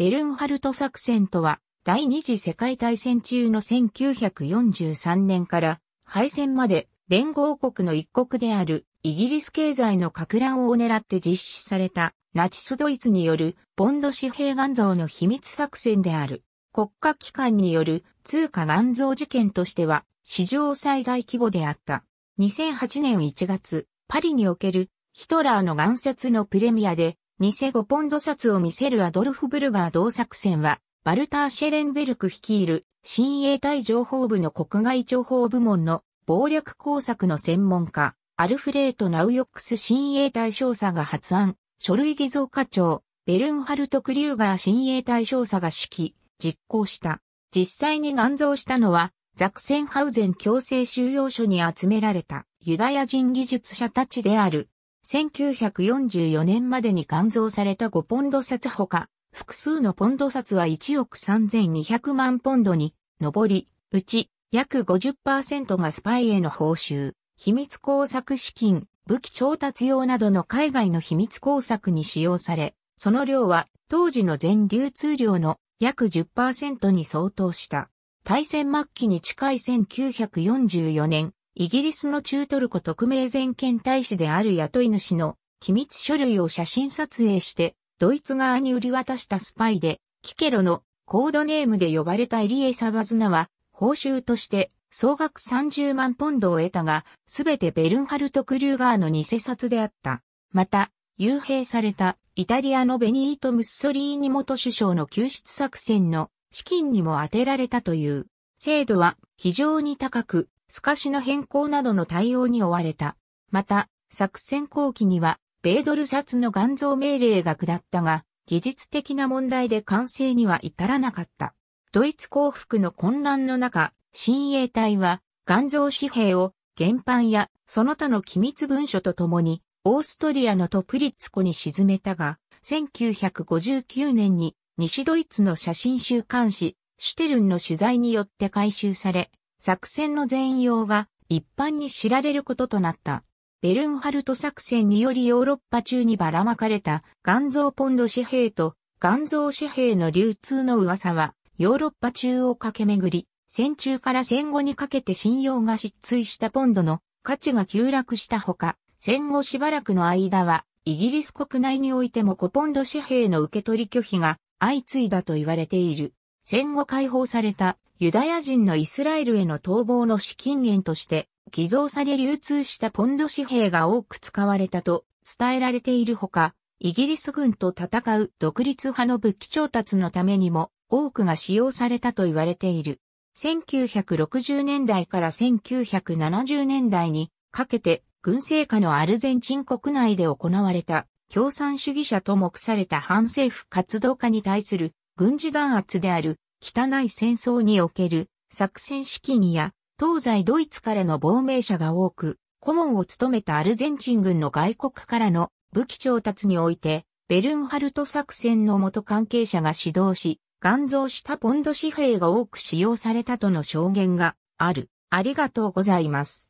ベルンハルト作戦とは、第二次世界大戦中の1943年から敗戦まで連合国の一国であるイギリス経済の拡乱を狙って実施されたナチスドイツによるボンド紙幣元造の秘密作戦である。国家機関による通貨元造事件としては史上最大規模であった。2008年1月、パリにおけるヒトラーの元札のプレミアで偽5ポンド札を見せるアドルフ・ブルガー同作戦は、バルター・シェレンベルク率いる親衛隊情報部の国外情報部門の暴略工作の専門家、アルフレート・ナウヨックス親衛隊少佐が発案、書類偽造課長、ベルンハルト・クリューガー親衛隊少佐が指揮、実行した。実際に元造したのは、ザクセンハウゼン強制収容所に集められたユダヤ人技術者たちである。1944年までに肝造された5ポンド札ほか、複数のポンド札は1億3200万ポンドに上り、うち約50%がスパイへの報酬、秘密工作資金、武器調達用などの海外の秘密工作に使用され、その量は当時の全流通量の約10%に相当した。大戦末期に近い1944年、イギリスの中トルコ特命全権大使である雇い主の機密書類を写真撮影して、ドイツ側に売り渡したスパイで、キケロのコードネームで呼ばれたエリエ・サバズナは、報酬として総額30万ポンドを得たが、すべてベルンハルト・クリューガーの偽札であった。また、幽閉されたイタリアのベニート・ムッソリーニ元首相の救出作戦の資金にも充てられたという。精度は非常に高く、透かしの変更などの対応に追われた。また、作戦後期には、米ドル札の元造命令が下ったが、技術的な問題で完成には至らなかった。ドイツ降伏の混乱の中、親衛隊は、元造紙幣を原版やその他の機密文書とともに、オーストリアのトプリッツ湖に沈めたが、1959年に西ドイツの写真週刊誌、シュテルンの取材によって回収され、作戦の全容が一般に知られることとなった。ベルンハルト作戦によりヨーロッパ中にばらまかれた元造ポンド紙幣と元造紙幣の流通の噂はヨーロッパ中を駆け巡り、戦中から戦後にかけて信用が失墜したポンドの価値が急落したほか、戦後しばらくの間はイギリス国内においても5ポンド紙幣の受け取り拒否が相次いだと言われている。戦後解放されたユダヤ人のイスラエルへの逃亡の資金源として、偽造され流通したポンド紙幣が多く使われたと伝えられているほか、イギリス軍と戦う独立派の武器調達のためにも多くが使用されたと言われている。1960年代から1970年代にかけて軍政下のアルゼンチン国内で行われた共産主義者と目された反政府活動家に対する軍事弾圧である汚い戦争における作戦資金や東西ドイツからの亡命者が多く、顧問を務めたアルゼンチン軍の外国からの武器調達において、ベルンハルト作戦の元関係者が指導し、頑造したポンド紙幣が多く使用されたとの証言がある。ありがとうございます。